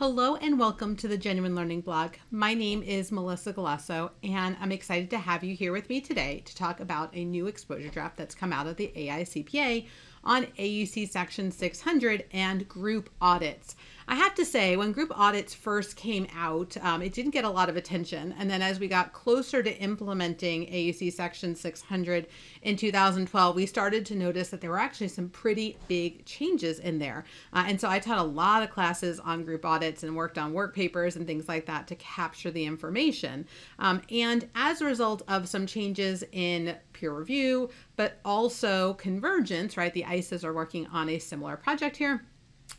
Hello and welcome to the Genuine Learning Blog. My name is Melissa Galasso, and I'm excited to have you here with me today to talk about a new exposure draft that's come out of the AICPA on AUC Section 600 and group audits. I have to say, when group audits first came out, um, it didn't get a lot of attention. And then as we got closer to implementing AUC Section 600 in 2012, we started to notice that there were actually some pretty big changes in there. Uh, and so I taught a lot of classes on group audits and worked on work papers and things like that to capture the information. Um, and as a result of some changes in peer review, but also convergence, right? The ICES are working on a similar project here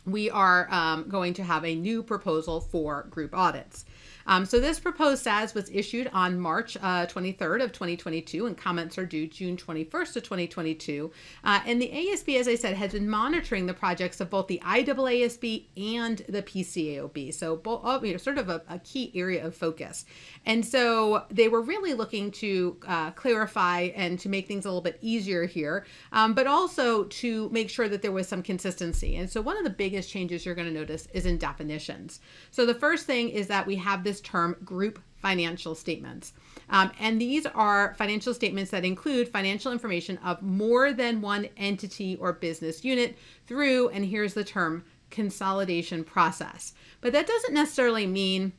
we are um, going to have a new proposal for group audits. Um, so this proposed SAS was issued on March uh, 23rd of 2022, and comments are due June 21st of 2022. Uh, and the ASB, as I said, has been monitoring the projects of both the IAASB and the PCAOB. So both, you know, sort of a, a, key area of focus. And so they were really looking to uh, clarify and to make things a little bit easier here, um, but also to make sure that there was some consistency. And so one of the biggest changes you're going to notice is in definitions. So the first thing is that we have this this term group financial statements. Um, and these are financial statements that include financial information of more than one entity or business unit through, and here's the term, consolidation process. But that doesn't necessarily mean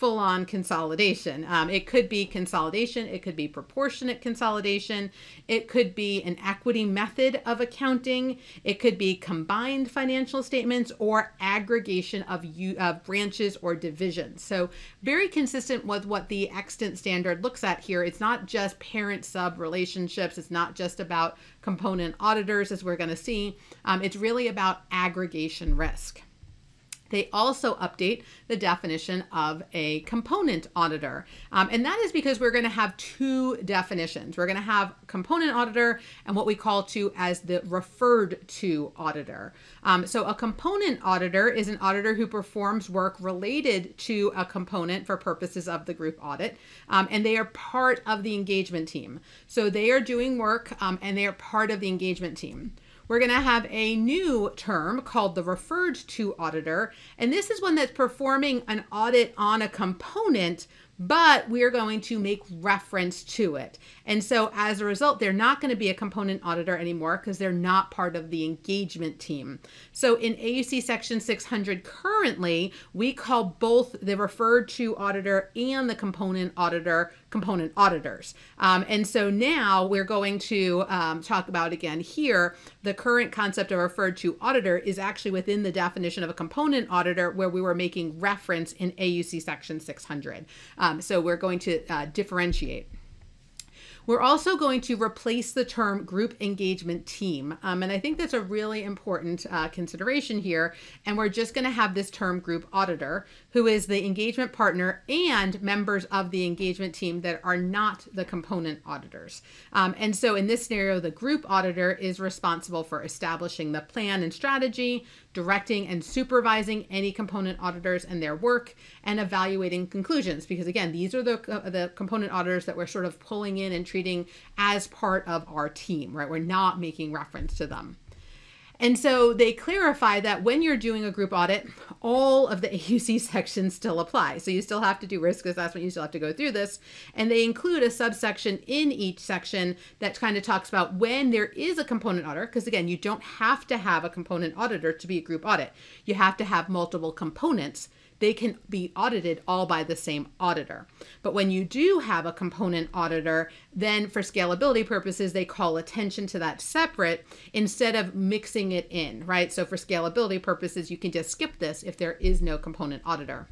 full on consolidation. Um, it could be consolidation, it could be proportionate consolidation, it could be an equity method of accounting, it could be combined financial statements or aggregation of, u- of branches or divisions. So, very consistent with what the extant standard looks at here. It's not just parent sub relationships, it's not just about component auditors, as we're going to see. Um, it's really about aggregation risk. They also update the definition of a component auditor. Um, and that is because we're going to have two definitions. We're going to have component auditor and what we call to as the referred to auditor. Um, so a component auditor is an auditor who performs work related to a component for purposes of the group audit. Um, and they are part of the engagement team. So they are doing work um, and they are part of the engagement team we're going to have a new term called the referred to auditor. And this is one that's performing an audit on a component but we're going to make reference to it. And so as a result, they're not going to be a component auditor anymore because they're not part of the engagement team. So in AUC section 600 currently, we call both the referred to auditor and the component auditor component auditors. Um, and so now we're going to um, talk about again here, the current concept of referred to auditor is actually within the definition of a component auditor where we were making reference in AUC section 600. Um, um, so we're going to uh, differentiate. We're also going to replace the term group engagement team. Um, and I think that's a really important uh, consideration here. And we're just going to have this term group auditor, who is the engagement partner and members of the engagement team that are not the component auditors. Um, and so in this scenario, the group auditor is responsible for establishing the plan and strategy, directing and supervising any component auditors and their work, and evaluating conclusions. Because again, these are the, uh, the component auditors that we're sort of pulling in and treating as part of our team, right? We're not making reference to them. And so they clarify that when you're doing a group audit, all of the AUC sections still apply. So you still have to do risk assessment, you still have to go through this. And they include a subsection in each section that kind of talks about when there is a component auditor, because again, you don't have to have a component auditor to be a group audit. You have to have multiple components they can be audited all by the same auditor. But when you do have a component auditor, then for scalability purposes, they call attention to that separate instead of mixing it in, right? So for scalability purposes, you can just skip this if there is no component auditor.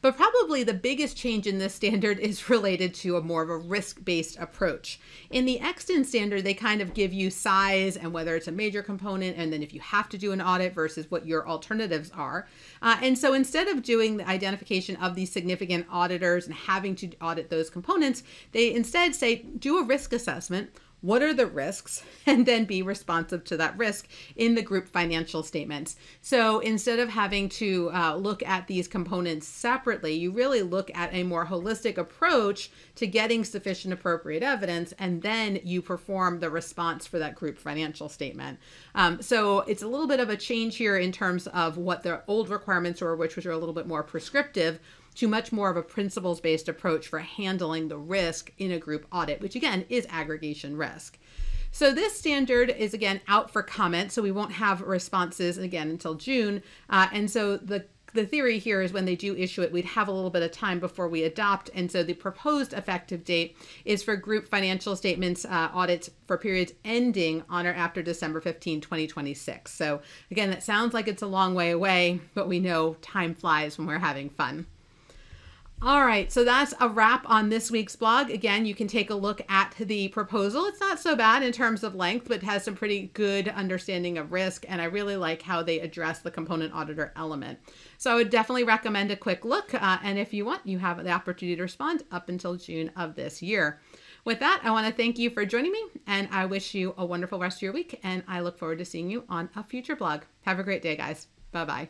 But probably the biggest change in this standard is related to a more of a risk based approach. In the extant standard, they kind of give you size and whether it's a major component, and then if you have to do an audit versus what your alternatives are. Uh, and so instead of doing the identification of these significant auditors and having to audit those components, they instead say do a risk assessment what are the risks? And then be responsive to that risk in the group financial statements. So instead of having to uh, look at these components separately you really look at a more holistic approach to getting sufficient appropriate evidence and then you perform the response for that group financial statement. Um, so it's a little bit of a change here in terms of what the old requirements were which was a little bit more prescriptive to much more of a principles based approach for handling the risk in a group audit, which again is aggregation risk. So this standard is again out for comment, so we won't have responses again until June. Uh, and so the the theory here is when they do issue it, we'd have a little bit of time before we adopt. And so the proposed effective date is for group financial statements uh, audits for periods ending on or after December 15, 2026. So again, that sounds like it's a long way away, but we know time flies when we're having fun. All right, so that's a wrap on this week's blog. Again, you can take a look at the proposal. It's not so bad in terms of length, but has some pretty good understanding of risk, and I really like how they address the component auditor element. So I would definitely recommend a quick look, uh, and if you want, you have the opportunity to respond up until June of this year. With that, I want to thank you for joining me, and I wish you a wonderful rest of your week, and I look forward to seeing you on a future blog. Have a great day, guys. Bye bye.